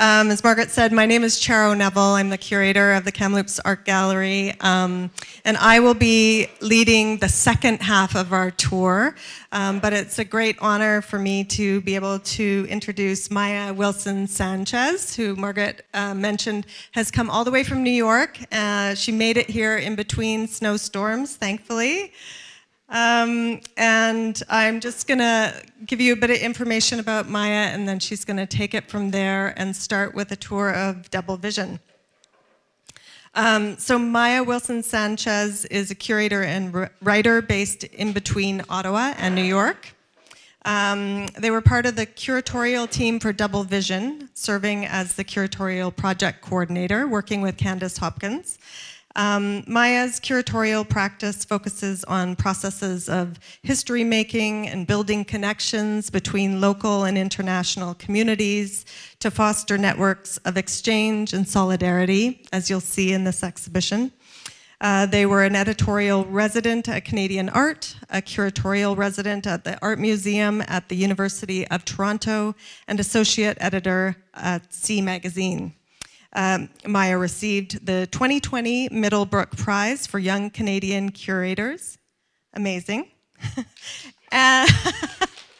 Um, as Margaret said, my name is Charo Neville. I'm the curator of the Kamloops Art Gallery, um, and I will be leading the second half of our tour. Um, but it's a great honor for me to be able to introduce Maya Wilson Sanchez, who Margaret uh, mentioned has come all the way from New York. Uh, she made it here in between snowstorms, thankfully. Um, and I'm just going to give you a bit of information about Maya, and then she's going to take it from there and start with a tour of Double Vision. Um, so Maya Wilson Sanchez is a curator and writer based in between Ottawa and New York. Um, they were part of the curatorial team for Double Vision, serving as the curatorial project coordinator, working with Candice Hopkins. Um, Maya's curatorial practice focuses on processes of history making and building connections between local and international communities to foster networks of exchange and solidarity, as you'll see in this exhibition. Uh, they were an editorial resident at Canadian Art, a curatorial resident at the Art Museum at the University of Toronto, and associate editor at C Magazine. Um, Maya received the 2020 Middlebrook Prize for Young Canadian Curators. Amazing. and,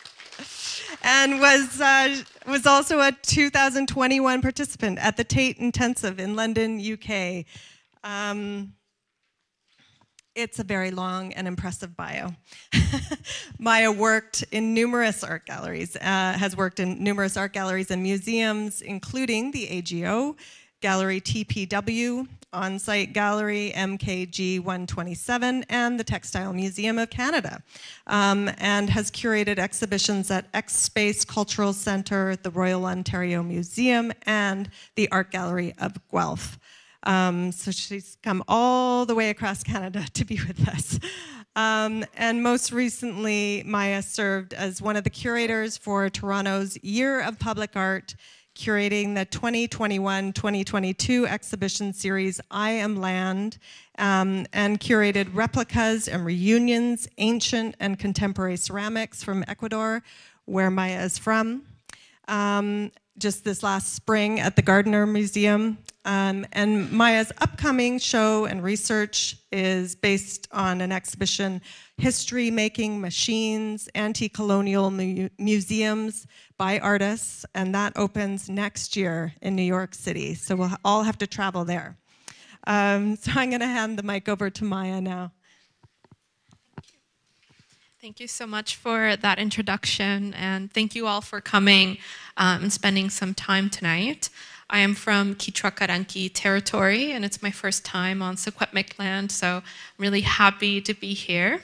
and was, uh, was also a 2021 participant at the Tate Intensive in London, UK. Um, it's a very long and impressive bio. Maya worked in numerous art galleries, uh, has worked in numerous art galleries and museums, including the AGO, Gallery TPW, On-Site Gallery MKG 127, and the Textile Museum of Canada, um, and has curated exhibitions at Xpace Cultural Centre, the Royal Ontario Museum, and the Art Gallery of Guelph. Um, so she's come all the way across Canada to be with us. Um, and most recently, Maya served as one of the curators for Toronto's Year of Public Art curating the 2021-2022 exhibition series I Am Land um, and curated replicas and reunions, ancient and contemporary ceramics from Ecuador, where Maya is from. Um, just this last spring at the Gardner Museum. Um, and Maya's upcoming show and research is based on an exhibition, History Making Machines, Anti-Colonial mu Museums by Artists, and that opens next year in New York City. So we'll all have to travel there. Um, so I'm gonna hand the mic over to Maya now. Thank you Thank you so much for that introduction, and thank you all for coming um, and spending some time tonight. I am from Quechua Caranqui territory, and it's my first time on Secwepemc land, so I'm really happy to be here.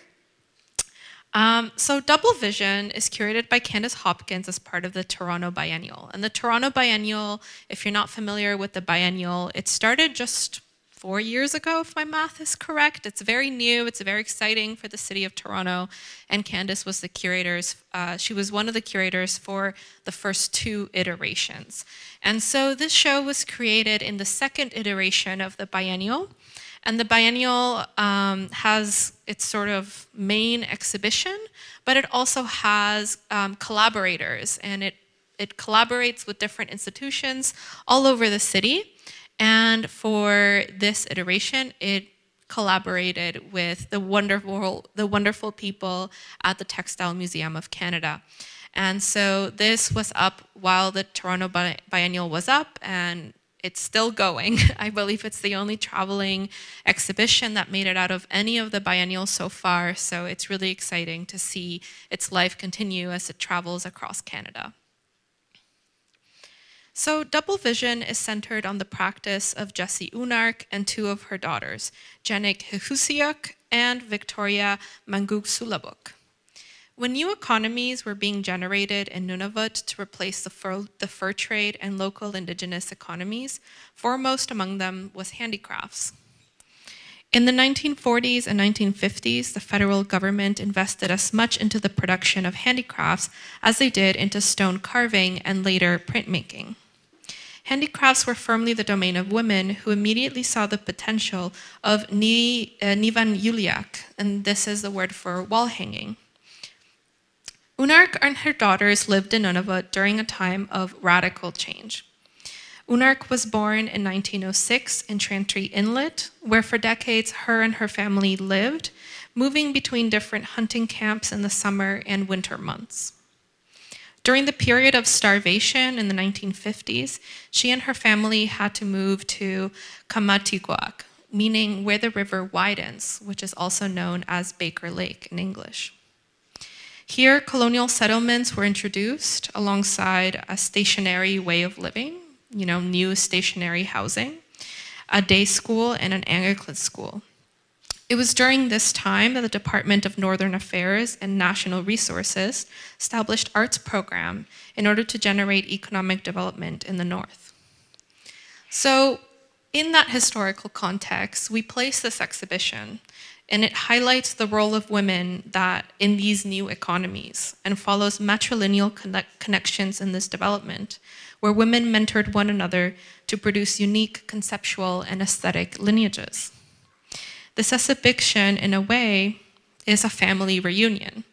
Um, so Double Vision is curated by Candice Hopkins as part of the Toronto Biennial. And the Toronto Biennial, if you're not familiar with the Biennial, it started just four years ago, if my math is correct. It's very new. It's very exciting for the city of Toronto. And Candice was the curators. Uh, she was one of the curators for the first two iterations. And so this show was created in the second iteration of the biennial. And the biennial um, has its sort of main exhibition, but it also has um, collaborators and it, it collaborates with different institutions all over the city. And for this iteration, it collaborated with the wonderful, the wonderful people at the Textile Museum of Canada. And so this was up while the Toronto Biennial was up, and it's still going. I believe it's the only traveling exhibition that made it out of any of the biennials so far, so it's really exciting to see its life continue as it travels across Canada. So Double Vision is centered on the practice of Jessie Oonark and two of her daughters, Janik Kigusiuq and Victoria Mamnguqsualuk. When new economies were being generated in Nunavut to replace the fur, the fur trade and local indigenous economies, foremost among them was handicrafts. In the 1940s and 1950s, the federal government invested as much into the production of handicrafts as they did into stone carving and later printmaking. Handicrafts were firmly the domain of women who immediately saw the potential of ni, uh, Nivan Yuliak, and this is the word for wall hanging. Oonark and her daughters lived in Nunavut during a time of radical change. Oonark was born in 1906 in Chantrey Inlet, where for decades her and her family lived, moving between different hunting camps in the summer and winter months. During the period of starvation in the 1950s, she and her family had to move to Qamani'tuaq, meaning where the river widens, which is also known as Baker Lake in English. Here, colonial settlements were introduced alongside a stationary way of living, you know, new stationary housing, a day school, and an Anglican school. It was during this time that the Department of Northern Affairs and National Resources established arts program in order to generate economic development in the North. So in that historical context, we place this exhibition and it highlights the role of women that in these new economies and follows matrilineal connect connections in this development, where women mentored one another to produce unique conceptual and aesthetic lineages. This exhibition, in a way, is a family reunion.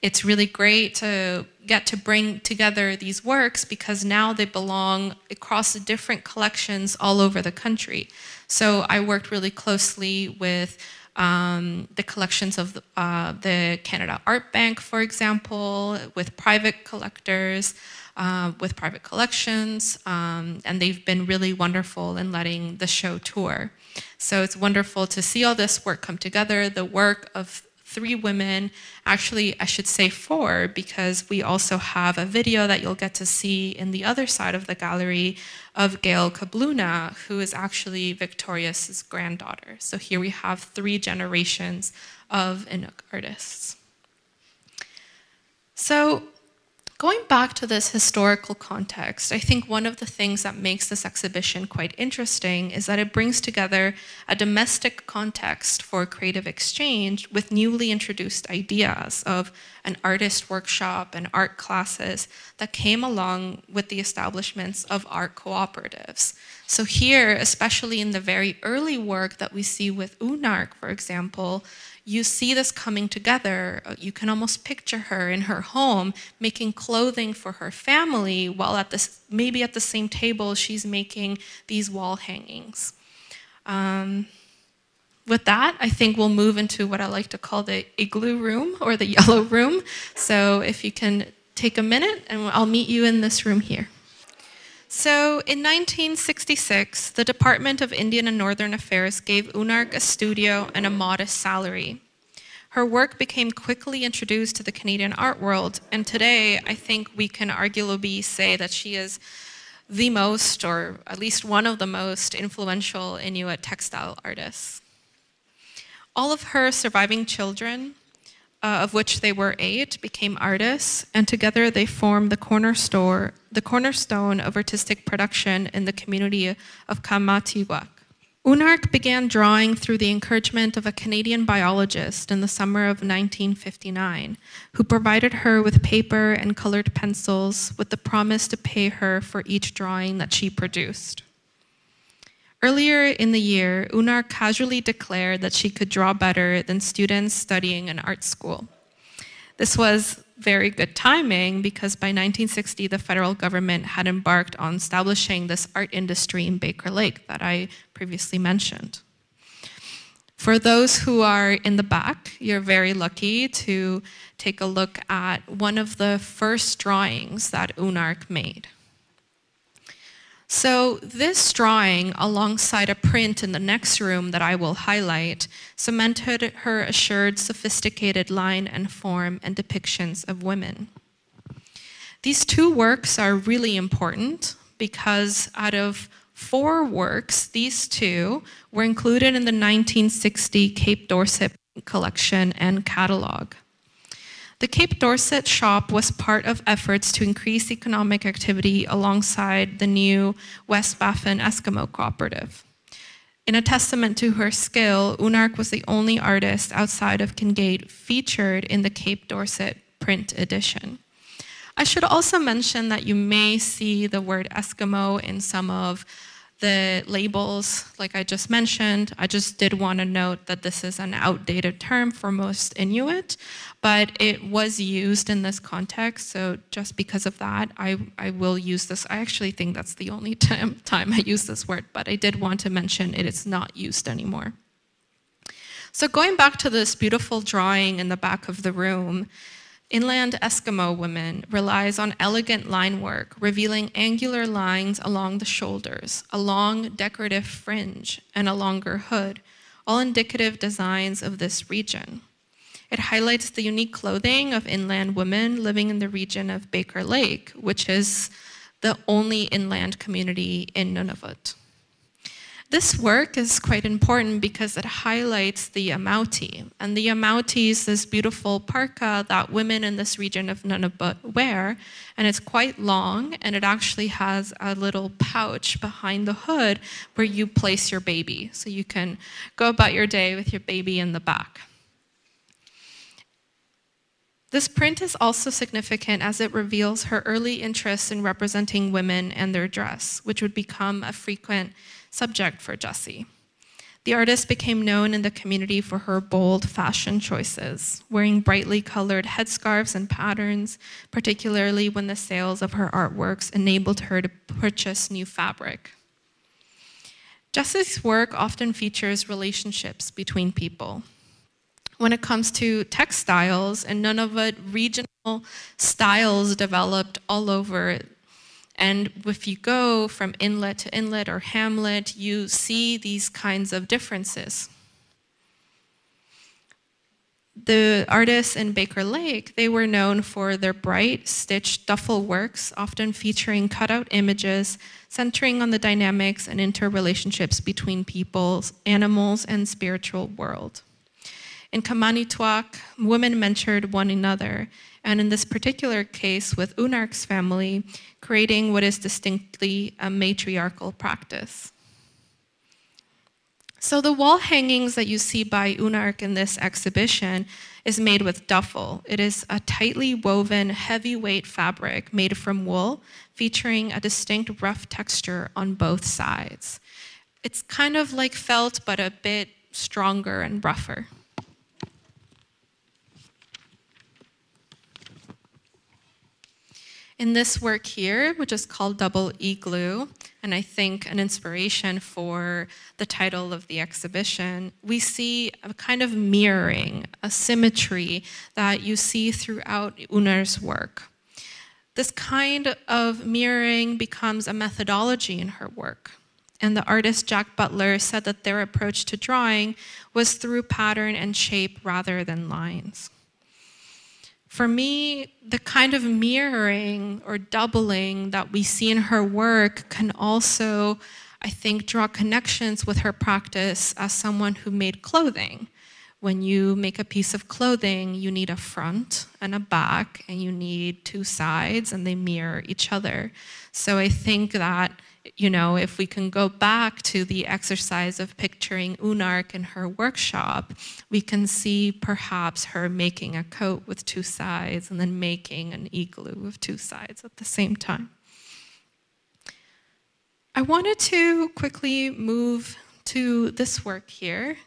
It's really great to get to bring together these works because now they belong across different collections all over the country. So I worked really closely with um, the collections of the, uh, the, Canada Art Bank, for example, with private collectors, uh, with private collections, um, and they've been really wonderful in letting the show tour. So it's wonderful to see all this work come together, the work of three women, actually I should say four, because we also have a video that you'll get to see in the other side of the gallery of Gail Kabluna, who is actually Victoria's granddaughter. So here we have three generations of Inuk artists. So Going back to this historical context, I think one of the things that makes this exhibition quite interesting is that it brings together a domestic context for creative exchange with newly introduced ideas of an artist workshop and art classes that came along with the establishments of art cooperatives. So here, especially in the very early work that we see with Oonark, for example, you see this coming together. You can almost picture her in her home making clothing for her family while at this, maybe at the same table she's making these wall hangings. Um, with that, I think we'll move into what I like to call the igloo room or the yellow room. So if you can take a minute and I'll meet you in this room here. So in 1966, the Department of Indian and Northern Affairs gave Oonark a studio and a modest salary. Her work became quickly introduced to the Canadian art world, and today I think we can arguably say that she is the most, or at least one of the most influential Inuit textile artists. All of her surviving children uh, of which they were eight, became artists, and together they formed the cornerstone, the cornerstone of artistic production in the community of Qamani'tuaq. Oonark began drawing through the encouragement of a Canadian biologist in the summer of 1959, who provided her with paper and colored pencils with the promise to pay her for each drawing that she produced. Earlier in the year, Unar casually declared that she could draw better than students studying in art school. This was very good timing because by 1960, the federal government had embarked on establishing this art industry in Baker Lake that I previously mentioned. For those who are in the back, you're very lucky to take a look at one of the first drawings that Oonark made. So this drawing, alongside a print in the next room that I will highlight, cemented her assured sophisticated line and form and depictions of women. These two works are really important because out of four works, these two were included in the 1960 Cape Dorset collection and catalog. The Cape Dorset shop was part of efforts to increase economic activity alongside the new West Baffin Eskimo Cooperative. In a testament to her skill, Oonark was the only artist outside of Kinngait featured in the Cape Dorset print edition. I should also mention that you may see the word Eskimo in some of the labels, like I just mentioned, I just did want to note that this is an outdated term for most Inuit, but it was used in this context. So just because of that, I, I will use this. I actually think that's the only time, time I use this word, but I did want to mention it is not used anymore. So going back to this beautiful drawing in the back of the room, Inland Eskimo women relies on elegant line work, revealing angular lines along the shoulders, a long decorative fringe, and a longer hood, all indicative designs of this region. It highlights the unique clothing of inland women living in the region of Baker Lake, which is the only inland community in Nunavut. This work is quite important because it highlights the Amauti. And the Amauti is this beautiful parka that women in this region of Nunavut wear. And it's quite long, and it actually has a little pouch behind the hood where you place your baby. So you can go about your day with your baby in the back. This print is also significant as it reveals her early interest in representing women and their dress, which would become a frequent subject for Jessie. The artist became known in the community for her bold fashion choices, wearing brightly colored headscarves and patterns, particularly when the sales of her artworks enabled her to purchase new fabric. Jessie's work often features relationships between people. When it comes to textiles, and none of Nunavut regional styles developed all over and if you go from inlet to inlet or hamlet, you see these kinds of differences. The artists in Baker Lake, they were known for their bright stitched duffel works, often featuring cutout images centering on the dynamics and interrelationships between people, animals, and spiritual world. In Qamani'tuaq, women mentored one another, and in this particular case with Oonark's family, creating what is distinctly a matriarchal practice. So the wall hangings that you see by Oonark in this exhibition is made with duffel. It is a tightly woven, heavyweight fabric made from wool, featuring a distinct rough texture on both sides. It's kind of like felt, but a bit stronger and rougher. In this work here, which is called Double Igloo, and I think an inspiration for the title of the exhibition, we see a kind of mirroring, a symmetry that you see throughout Unar's work. This kind of mirroring becomes a methodology in her work. And the artist Jack Butler said that their approach to drawing was through pattern and shape rather than lines. For me, the kind of mirroring or doubling that we see in her work can also, I think, draw connections with her practice as someone who made clothing. When you make a piece of clothing, you need a front and a back, and you need two sides, and they mirror each other. So I think that you know, if we can go back to the exercise of picturing Oonark in her workshop, we can see perhaps her making a coat with two sides and then making an igloo with two sides at the same time. I wanted to quickly move to this work here.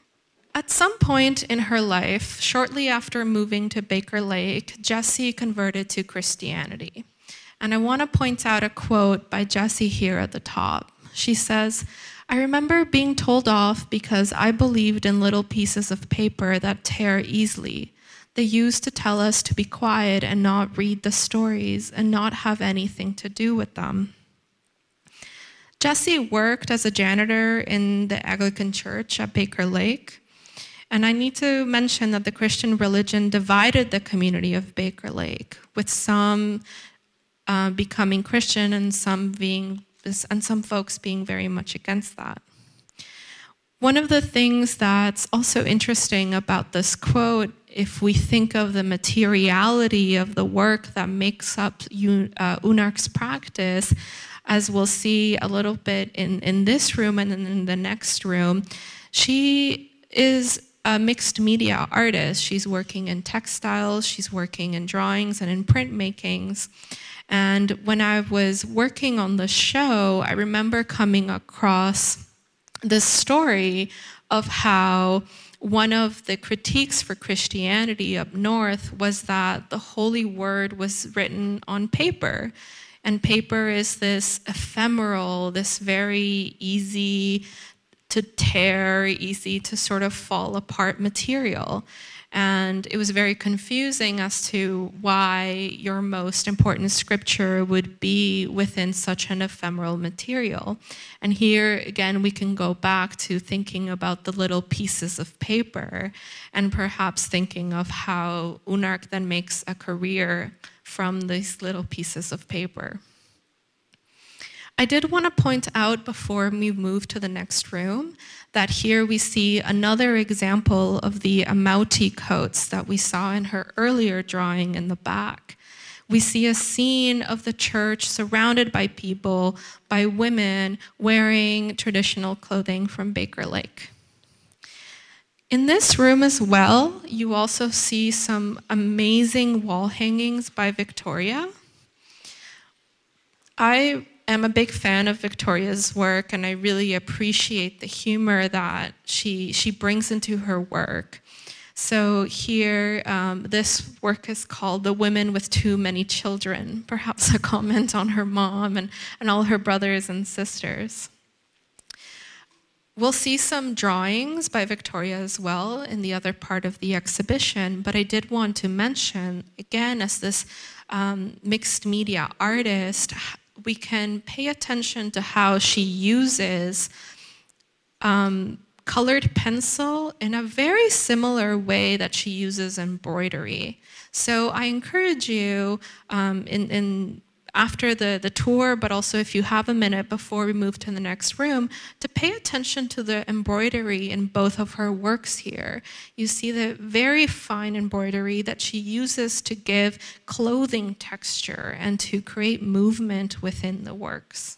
At some point in her life, shortly after moving to Baker Lake, Jessie converted to Christianity. And I want to point out a quote by Jessie here at the top. She says, I remember being told off because I believed in little pieces of paper that tear easily. They used to tell us to be quiet and not read the stories and not have anything to do with them. Jessie worked as a janitor in the Anglican church at Baker Lake. And I need to mention that the Christian religion divided the community of Baker Lake, with some uh, becoming Christian and some being and some folks being very much against that. One of the things that's also interesting about this quote, if we think of the materiality of the work that makes up uh, Oonark's practice, as we'll see a little bit in, in this room and in the next room, she is a mixed media artist. She's working in textiles, she's working in drawings and in printmakings. And when I was working on the show, I remember coming across this story of how one of the critiques for Christianity up north was that the holy word was written on paper. And paper is this ephemeral, this very easy to tear, easy to sort of fall apart material. And it was very confusing as to why your most important scripture would be within such an ephemeral material. And here again, we can go back to thinking about the little pieces of paper and perhaps thinking of how Oonark then makes a career from these little pieces of paper. I did want to point out before we move to the next room that here we see another example of the Amauti coats that we saw in her earlier drawing in the back. We see a scene of the church surrounded by people, by women wearing traditional clothing from Baker Lake. In this room as well, you also see some amazing wall hangings by Victoria. I am a big fan of Victoria's work, and I really appreciate the humor that she, she brings into her work. So here, um, this work is called The Women with Too Many Children, perhaps a comment on her mom and, and all her brothers and sisters. We'll see some drawings by Victoria as well in the other part of the exhibition, but I did want to mention, again, as this um, mixed media artist, we can pay attention to how she uses um, colored pencil in a very similar way that she uses embroidery. So I encourage you um, in, in after the, the tour, but also if you have a minute before we move to the next room, to pay attention to the embroidery in both of her works here. You see the very fine embroidery that she uses to give clothing texture and to create movement within the works.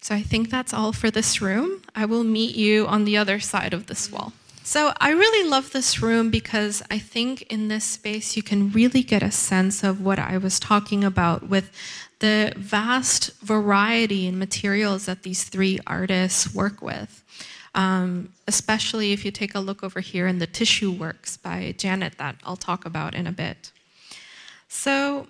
So I think that's all for this room. I will meet you on the other side of this wall. So I really love this room because I think in this space you can really get a sense of what I was talking about with the vast variety in materials that these three artists work with. Um, especially if you take a look over here in the tissue works by Janet that I'll talk about in a bit. So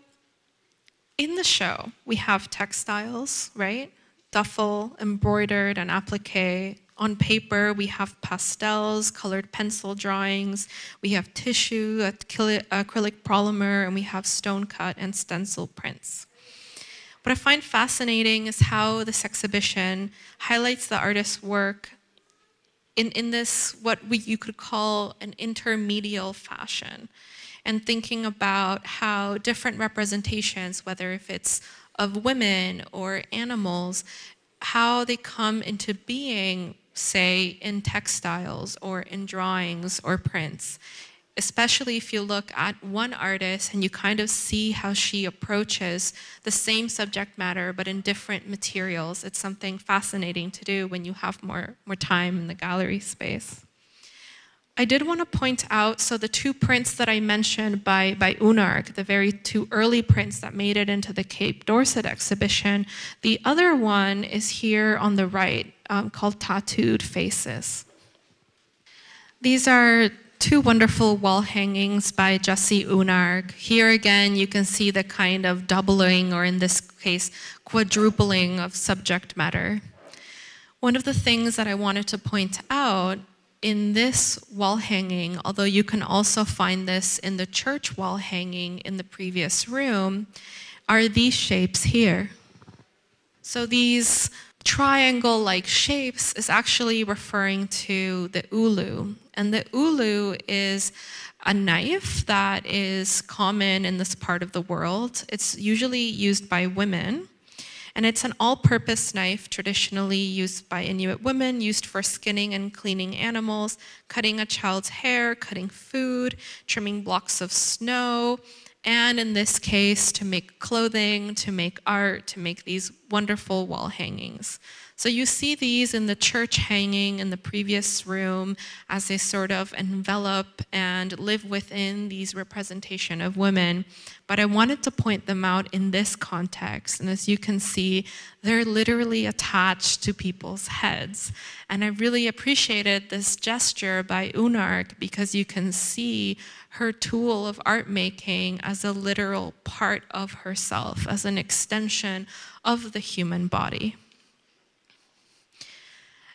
in the show, we have textiles, right? Duffel, embroidered, and applique, on paper, we have pastels, colored pencil drawings, we have tissue, acrylic polymer, and we have stone cut and stencil prints. What I find fascinating is how this exhibition highlights the artist's work in, in this, what we, you could call an intermedial fashion, and thinking about how different representations, whether if it's of women or animals, how they come into being say, in textiles or in drawings or prints. Especially if you look at one artist and you kind of see how she approaches the same subject matter but in different materials. It's something fascinating to do when you have more, more time in the gallery space. I did want to point out, so the two prints that I mentioned by, by Oonark, the very two early prints that made it into the Cape Dorset exhibition, the other one is here on the right um, called Tattooed Faces. These are two wonderful wall hangings by Jesse Oonark. Here again, you can see the kind of doubling, or in this case, quadrupling of subject matter. One of the things that I wanted to point out in this wall hanging, although you can also find this in the church wall hanging in the previous room, are these shapes here. So these triangle like shapes is actually referring to the ulu. And the ulu is a knife that is common in this part of the world. It's usually used by women. And it's an all purpose knife traditionally used by Inuit women, used for skinning and cleaning animals, cutting a child's hair, cutting food, trimming blocks of snow, and in this case, to make clothing, to make art, to make these wonderful wall hangings. So you see these in the church hanging in the previous room as they sort of envelop and live within these representation of women. But I wanted to point them out in this context. And as you can see, they're literally attached to people's heads. And I really appreciated this gesture by Oonark because you can see her tool of art making as a literal part of herself, as an extension of the human body.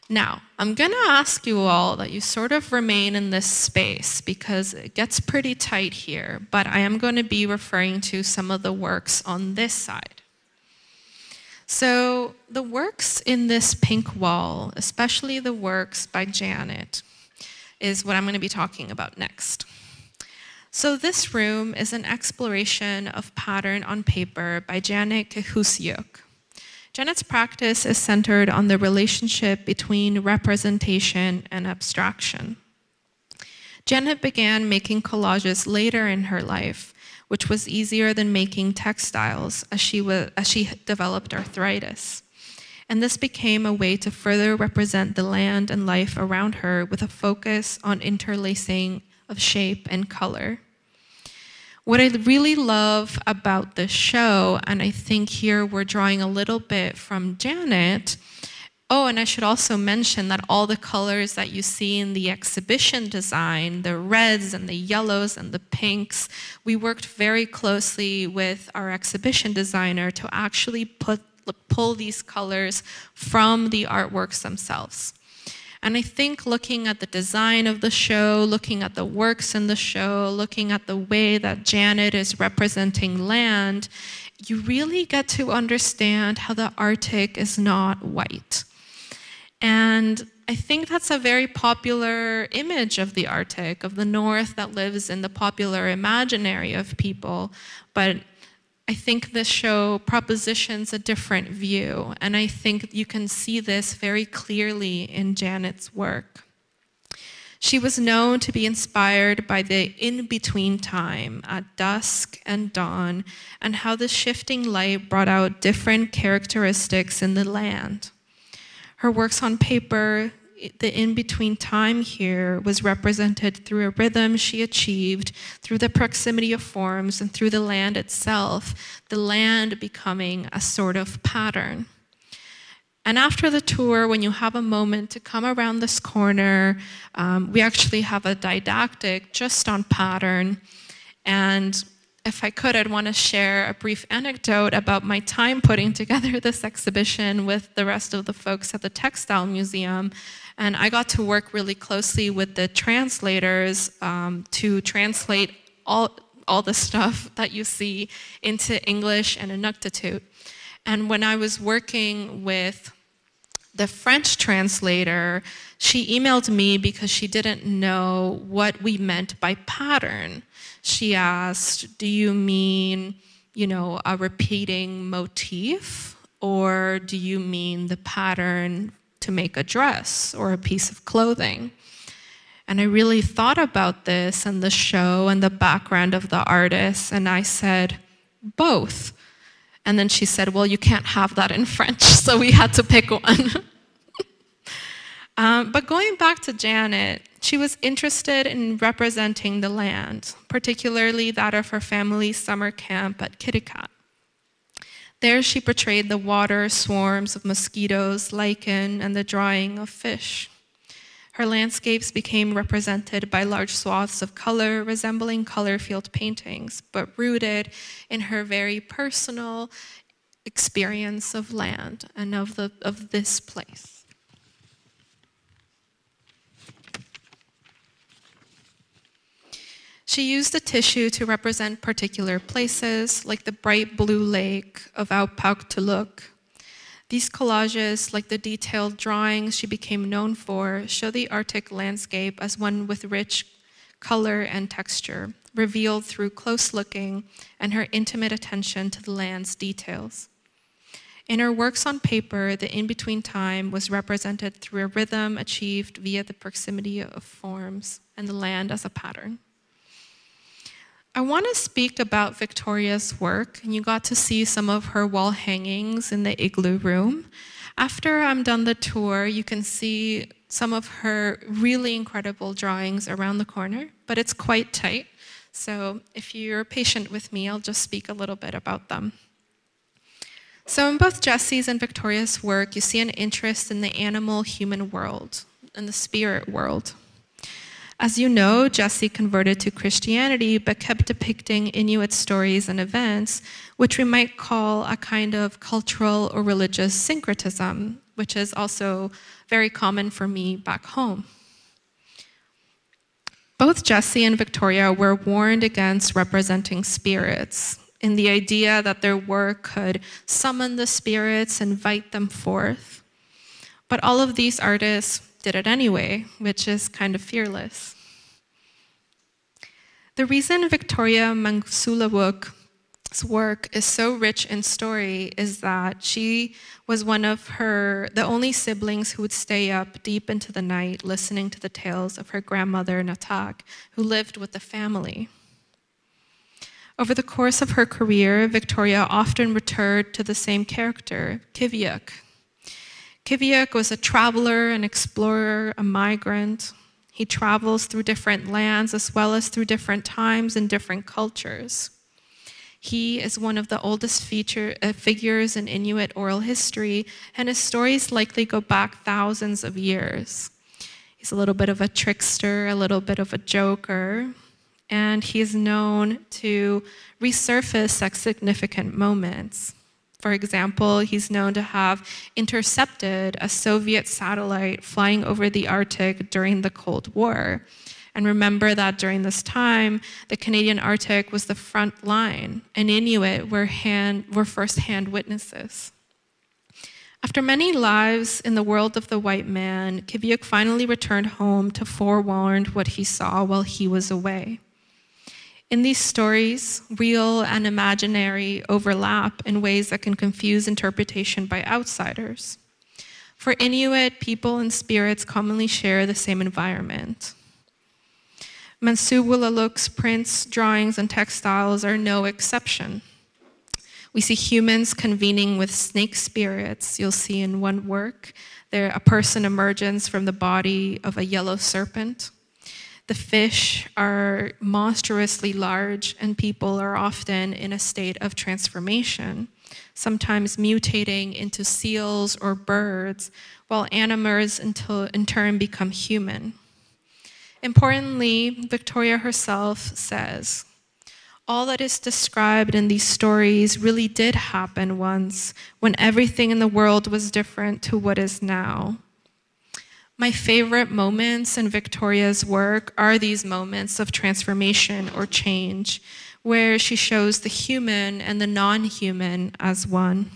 Now, I'm going to ask you all that you sort of remain in this space because it gets pretty tight here, but I am going to be referring to some of the works on this side. So, the works in this pink wall, especially the works by Janet, is what I'm going to be talking about next. So, this room is an exploration of pattern on paper by Janet Kigusiuq. Janet's practice is centered on the relationship between representation and abstraction. Janet began making collages later in her life, which was easier than making textiles as she, was, as she developed arthritis. And this became a way to further represent the land and life around her with a focus on interlacing of shape and color. What I really love about the show, and I think here we're drawing a little bit from Janet. Oh, and I should also mention that all the colors that you see in the exhibition design, the reds and the yellows and the pinks, we worked very closely with our exhibition designer to actually put, pull these colors from the artworks themselves. And I think looking at the design of the show, looking at the works in the show, looking at the way that Janet is representing land, you really get to understand how the Arctic is not white. And I think that's a very popular image of the Arctic, of the North that lives in the popular imaginary of people. But I think this show propositions a different view, and I think you can see this very clearly in Janet's work. She was known to be inspired by the in between time at dusk and dawn, and how the shifting light brought out different characteristics in the land. Her works on paper the in between time here was represented through a rhythm she achieved through the proximity of forms and through the land itself, the land becoming a sort of pattern. And after the tour, when you have a moment to come around this corner, um, we actually have a didactic just on pattern. And if I could, I'd want to share a brief anecdote about my time putting together this exhibition with the rest of the folks at the Textile Museum. And I got to work really closely with the translators um, to translate all, all the stuff that you see into English and Inuktitut. And when I was working with the French translator, she emailed me because she didn't know what we meant by pattern. She asked, Do you mean, you know, a repeating motif? Or do you mean the pattern to make a dress or a piece of clothing? And I really thought about this and the show and the background of the artist, and I said, both. And then she said, Well, you can't have that in French, so we had to pick one. um, but going back to Janet, she was interested in representing the land, particularly that of her family's summer camp at Kitikat. There she portrayed the water, swarms of mosquitoes, lichen, and the drying of fish. Her landscapes became represented by large swaths of color resembling color field paintings, but rooted in her very personal experience of land and of, the, of this place. She used the tissue to represent particular places, like the bright blue lake of Aupauktuluk these collages, like the detailed drawings she became known for, show the Arctic landscape as one with rich color and texture, revealed through close looking and her intimate attention to the land's details. In her works on paper, the in between time was represented through a rhythm achieved via the proximity of forms and the land as a pattern. I want to speak about Victoria's work, and you got to see some of her wall hangings in the igloo room. After I'm done the tour, you can see some of her really incredible drawings around the corner, but it's quite tight. So if you're patient with me, I'll just speak a little bit about them. So in both Jessie's and Victoria's work, you see an interest in the animal human world and the spirit world. As you know, Jessie converted to Christianity but kept depicting Inuit stories and events, which we might call a kind of cultural or religious syncretism, which is also very common for me back home. Both Jessie and Victoria were warned against representing spirits in the idea that their work could summon the spirits, and invite them forth. But all of these artists did it anyway, which is kind of fearless. The reason Victoria Mamnguqsualuk's work is so rich in story is that she was one of her, the only siblings who would stay up deep into the night listening to the tales of her grandmother Natak, who lived with the family. Over the course of her career, Victoria often returned to the same character, Kiviuk, Kiviuk was a traveler, an explorer, a migrant. He travels through different lands as well as through different times and different cultures. He is one of the oldest feature, uh, figures in Inuit oral history, and his stories likely go back thousands of years. He's a little bit of a trickster, a little bit of a joker, and he is known to resurface at significant moments. For example, he's known to have intercepted a Soviet satellite flying over the Arctic during the Cold War. And remember that during this time, the Canadian Arctic was the front line, and Inuit were, hand, were first-hand witnesses. After many lives in the world of the white man, Kiviuk finally returned home to forewarn what he saw while he was away. In these stories, real and imaginary overlap in ways that can confuse interpretation by outsiders. For Inuit, people and spirits commonly share the same environment. Mamnguqsualuk's prints, drawings, and textiles are no exception. We see humans convening with snake spirits. You'll see in one work, there a person emerges from the body of a yellow serpent. The fish are monstrously large, and people are often in a state of transformation, sometimes mutating into seals or birds, while animals in turn become human. Importantly, Victoria herself says, all that is described in these stories really did happen once when everything in the world was different to what is now. My favorite moments in Victoria's work are these moments of transformation or change, where she shows the human and the non human as one.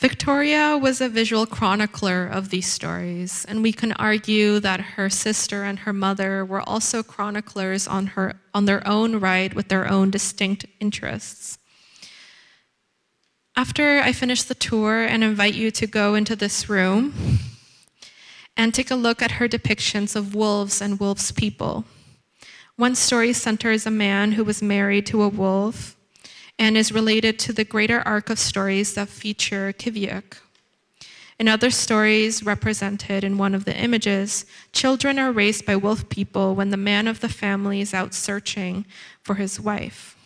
Victoria was a visual chronicler of these stories, and we can argue that her sister and her mother were also chroniclers on, her, on their own right with their own distinct interests. After I finish the tour and invite you to go into this room and take a look at her depictions of wolves and wolves' people. One story centers a man who was married to a wolf and is related to the greater arc of stories that feature Kiviuk. In other stories represented in one of the images, children are raised by wolf people when the man of the family is out searching for his wife.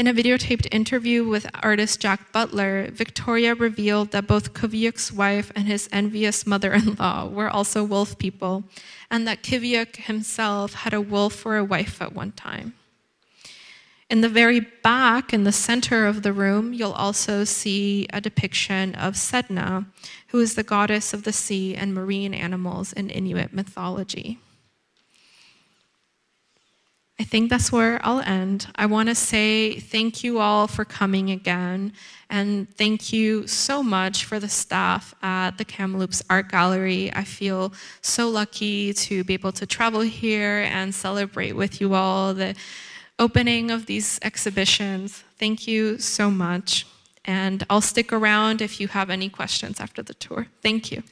In a videotaped interview with artist Jack Butler, Victoria revealed that both Kiviuk's wife and his envious mother in law were also wolf people, and that Kiviuk himself had a wolf for a wife at one time. In the very back, in the center of the room, you'll also see a depiction of Sedna, who is the goddess of the sea and marine animals in Inuit mythology. I think that's where I'll end. I want to say thank you all for coming again, and thank you so much for the staff at the Kamloops Art Gallery. I feel so lucky to be able to travel here and celebrate with you all the opening of these exhibitions. Thank you so much, and I'll stick around if you have any questions after the tour. Thank you.